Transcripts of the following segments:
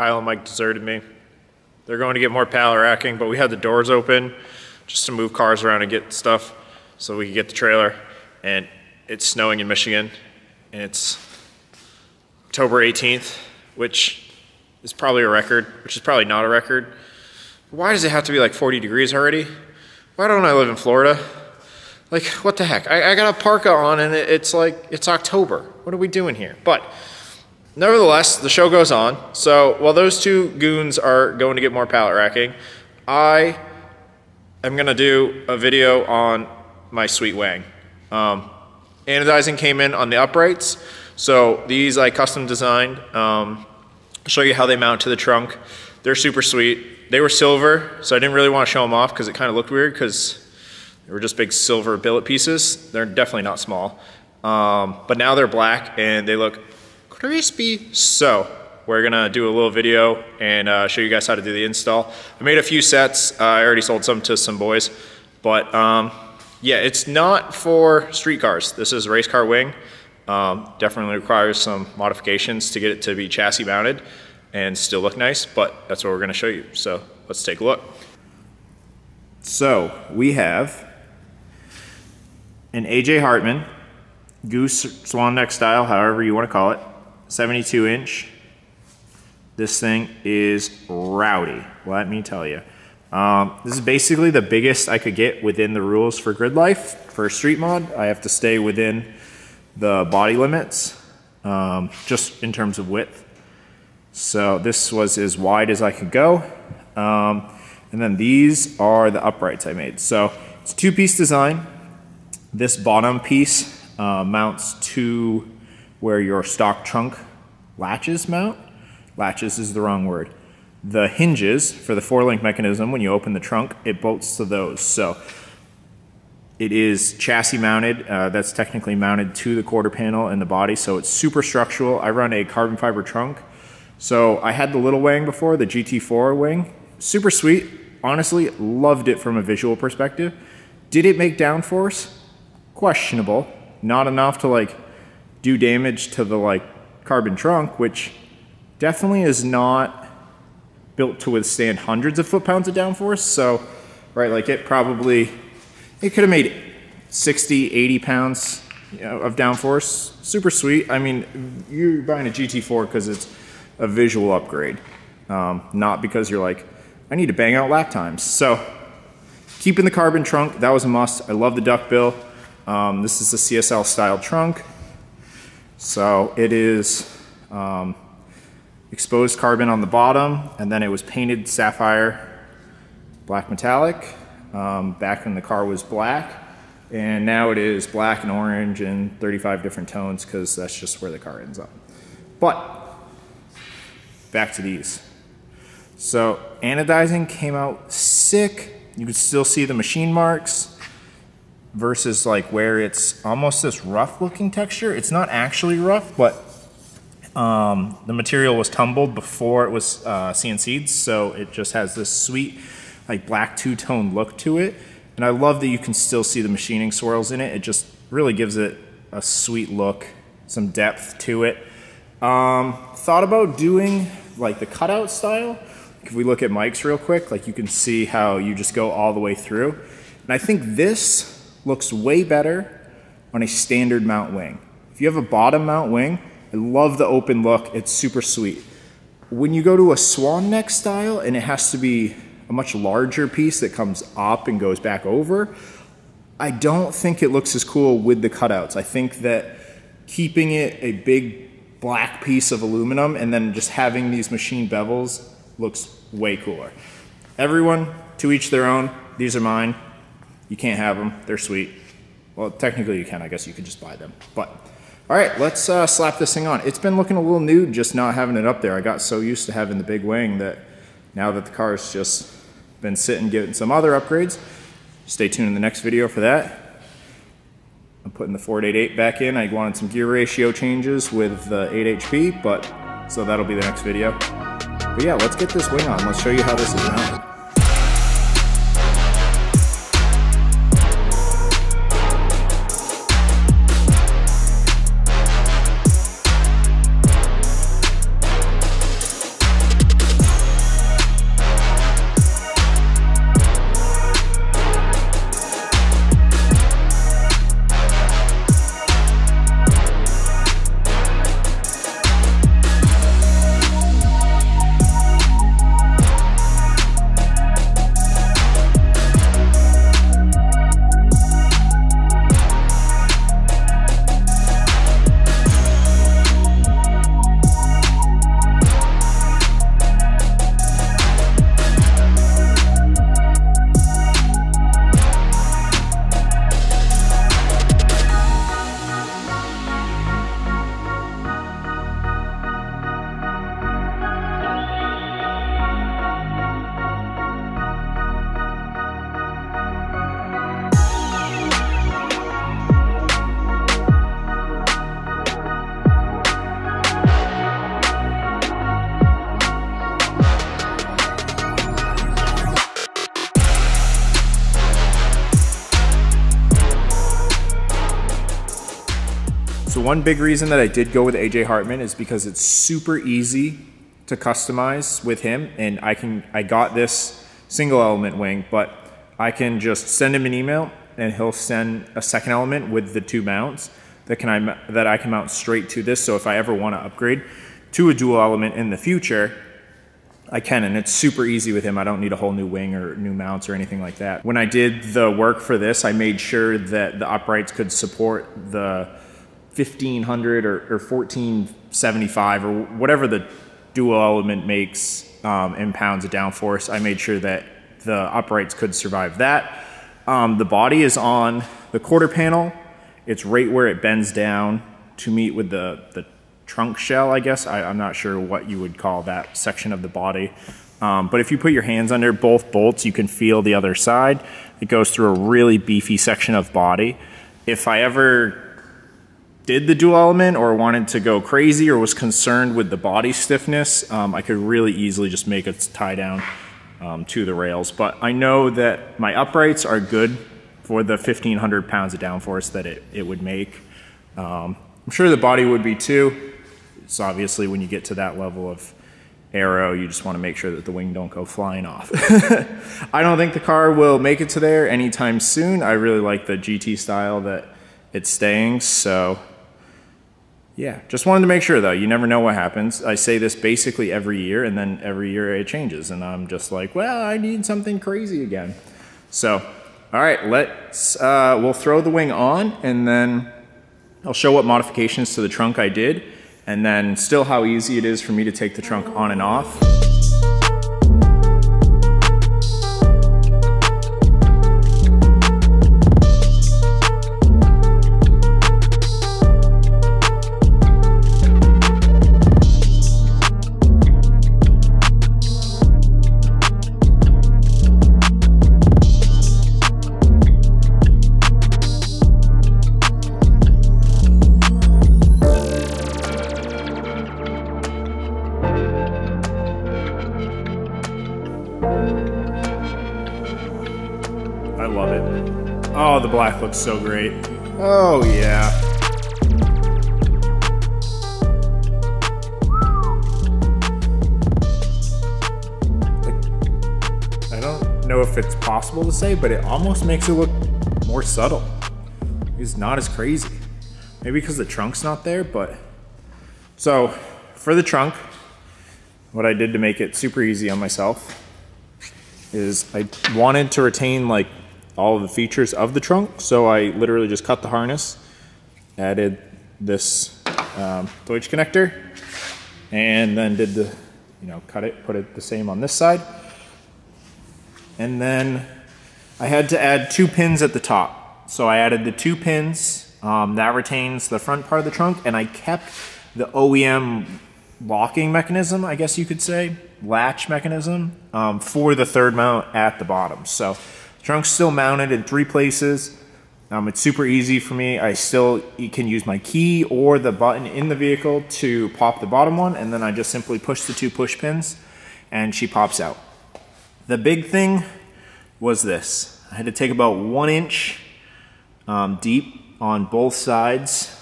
Kyle and Mike deserted me. They're going to get more pallet racking, but we had the doors open just to move cars around and get stuff so we could get the trailer. And it's snowing in Michigan, and it's October 18th, which is probably a record, which is probably not a record. Why does it have to be like 40 degrees already? Why don't I live in Florida? Like, what the heck? I, I got a parka on and it, it's like, it's October. What are we doing here? But nevertheless, the show goes on. So while those two goons are going to get more pallet racking, I am going to do a video on my sweet wang. Um, anodizing came in on the uprights. So these I custom designed. Um, show you how they mount to the trunk. They're super sweet. They were silver, so I didn't really want to show them off because it kind of looked weird because they were just big silver billet pieces. They're definitely not small. Um, but now they're black and they look crispy. So we're gonna do a little video and uh, show you guys how to do the install. I made a few sets. Uh, I already sold some to some boys. But um, yeah, it's not for street cars. This is a race car wing. Um, definitely requires some modifications to get it to be chassis mounted and still look nice, but that's what we're gonna show you. So let's take a look. So we have an AJ Hartman Goose Swan Neck style, however you wanna call it, 72 inch. This thing is rowdy, let me tell you. Um, this is basically the biggest I could get within the rules for grid life. For street mod, I have to stay within the body limits, um, just in terms of width. So this was as wide as I could go. Um, and then these are the uprights I made. So it's a two-piece design. This bottom piece uh, mounts to where your stock trunk latches mount. Latches is the wrong word the hinges for the four link mechanism, when you open the trunk, it bolts to those. So it is chassis mounted. Uh, that's technically mounted to the quarter panel and the body. So it's super structural. I run a carbon fiber trunk. So I had the little wing before, the GT4 wing. Super sweet. Honestly, loved it from a visual perspective. Did it make downforce? Questionable. Not enough to like do damage to the like carbon trunk, which definitely is not built to withstand hundreds of foot-pounds of downforce. So, right, like it probably, it could have made 60, 80 pounds you know, of downforce. Super sweet. I mean, you're buying a GT4 because it's a visual upgrade, um, not because you're like, I need to bang out lap times. So, keeping the carbon trunk, that was a must. I love the duckbill. Um, this is a CSL style trunk. So it is um, exposed carbon on the bottom, and then it was painted sapphire black metallic. Um, back when the car was black, and now it is black and orange and 35 different tones because that's just where the car ends up. But back to these. So anodizing came out sick. You can still see the machine marks versus like where it's almost this rough looking texture. It's not actually rough, but um, the material was tumbled before it was uh, CNC'd, so it just has this sweet, like black two-tone look to it. And I love that you can still see the machining swirls in it. It just really gives it a sweet look, some depth to it. Um, thought about doing like the cutout style. If we look at Mike's real quick, like you can see how you just go all the way through. And I think this looks way better on a standard mount wing. If you have a bottom mount wing, I love the open look. It's super sweet. When you go to a swan neck style and it has to be a much larger piece that comes up and goes back over, I don't think it looks as cool with the cutouts. I think that keeping it a big black piece of aluminum and then just having these machine bevels looks way cooler. Everyone, to each their own. These are mine. You can't have them. They're sweet. Well, technically you can. I guess you could just buy them. But all right, let's uh, slap this thing on. It's been looking a little nude just not having it up there. I got so used to having the big wing that now that the car's just been sitting getting some other upgrades, stay tuned in the next video for that. I'm putting the Ford 888 back in. I wanted some gear ratio changes with the 8HP, but so that'll be the next video. But yeah, let's get this wing on. Let's show you how this is mounted. One big reason that I did go with AJ Hartman is because it's super easy to customize with him, and I can I got this single element wing, but I can just send him an email and he'll send a second element with the two mounts that can I that I can mount straight to this. So if I ever want to upgrade to a dual element in the future, I can, and it's super easy with him. I don't need a whole new wing or new mounts or anything like that. When I did the work for this, I made sure that the uprights could support the 1500 or, or 1475 or whatever the dual element makes um, in pounds of downforce. I made sure that the uprights could survive that. Um, the body is on the quarter panel. It's right where it bends down to meet with the, the trunk shell, I guess. I, am not sure what you would call that section of the body. Um, but if you put your hands under both bolts, you can feel the other side. It goes through a really beefy section of body. If I ever did the dual element or wanted to go crazy or was concerned with the body stiffness, um, I could really easily just make a tie down um, to the rails. But I know that my uprights are good for the 1500 pounds of downforce that it, it would make. Um, I'm sure the body would be too. It's obviously when you get to that level of aero, you just want to make sure that the wing don't go flying off. I don't think the car will make it to there anytime soon. I really like the GT style that it's staying. So yeah, just wanted to make sure though. You never know what happens. I say this basically every year and then every year it changes and I'm just like, well, I need something crazy again. So, all right, let's, uh, we'll throw the wing on and then I'll show what modifications to the trunk I did and then still how easy it is for me to take the trunk on and off. Oh, black looks so great. Oh yeah. I don't know if it's possible to say, but it almost makes it look more subtle. It's not as crazy. Maybe because the trunk's not there, but... So, for the trunk, what I did to make it super easy on myself is I wanted to retain like all of the features of the trunk. So I literally just cut the harness, added this um, Deutsch connector, and then did the, you know, cut it, put it the same on this side. And then I had to add two pins at the top. So I added the two pins, um, that retains the front part of the trunk, and I kept the OEM locking mechanism, I guess you could say, latch mechanism, um, for the third mount at the bottom. So Trunk's still mounted in three places. Um, it's super easy for me. I still can use my key or the button in the vehicle to pop the bottom one, and then I just simply push the two push pins, and she pops out. The big thing was this. I had to take about one inch um, deep on both sides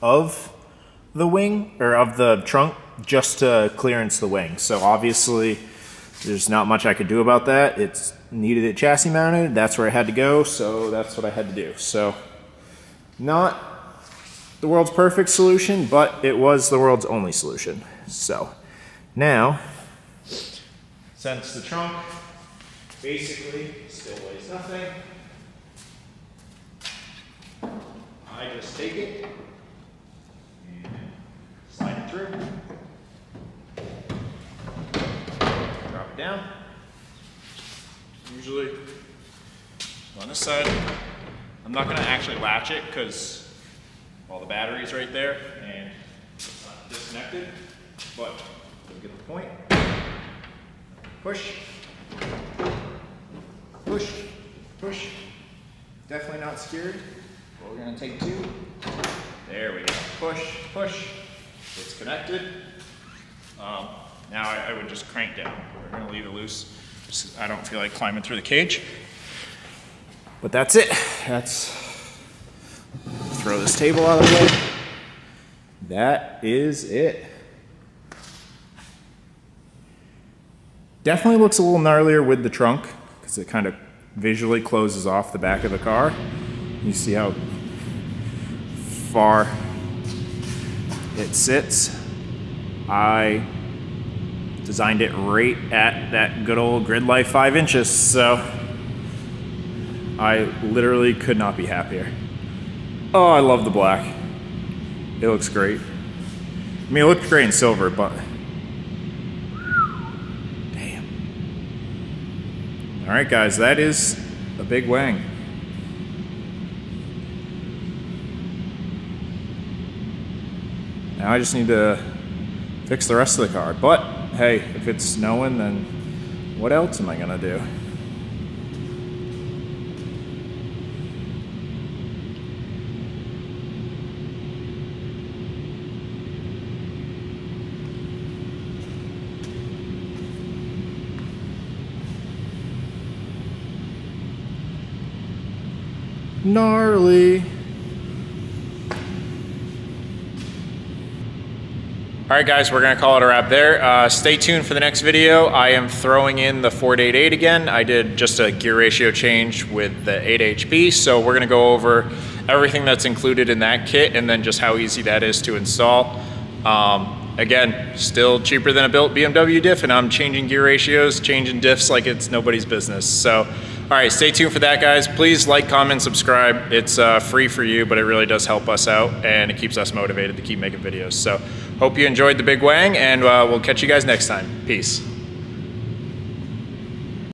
of the wing, or of the trunk, just to clearance the wing. So obviously, there's not much I could do about that. It's needed it chassis mounted. That's where I had to go, so that's what I had to do. So not the world's perfect solution, but it was the world's only solution. So now, since the trunk basically still weighs nothing, I just take it and slide it through. Drop it down usually on this side. I'm not gonna actually latch it because all the battery's right there and it's not disconnected, but you get the point. Push, push, push. Definitely not scared. We're gonna take two. There we go. Push, push. It's connected. Um, now I, I would just crank down. We're gonna leave it loose. I don't feel like climbing through the cage. But that's it. That's throw this table out of the way. that is it. Definitely looks a little gnarlier with the trunk because it kind of visually closes off the back of the car. You see how far it sits. I designed it right at that good old grid life five inches, so I literally could not be happier. Oh, I love the black. It looks great. I mean, it looked great in silver, but damn. All right, guys, that is a big wang. Now I just need to fix the rest of the car. But hey, if it's snowing, then what else am I gonna do? Gnarly. All right, guys, we're gonna call it a wrap there. Uh, stay tuned for the next video. I am throwing in the Ford 888 again. I did just a gear ratio change with the 8HP, so we're gonna go over everything that's included in that kit and then just how easy that is to install. Um, again, still cheaper than a built BMW diff, and I'm changing gear ratios, changing diffs like it's nobody's business. So all right, stay tuned for that, guys. Please like, comment, subscribe. It's uh, free for you, but it really does help us out, and it keeps us motivated to keep making videos. So hope you enjoyed the Big Wang, and uh, we'll catch you guys next time. Peace.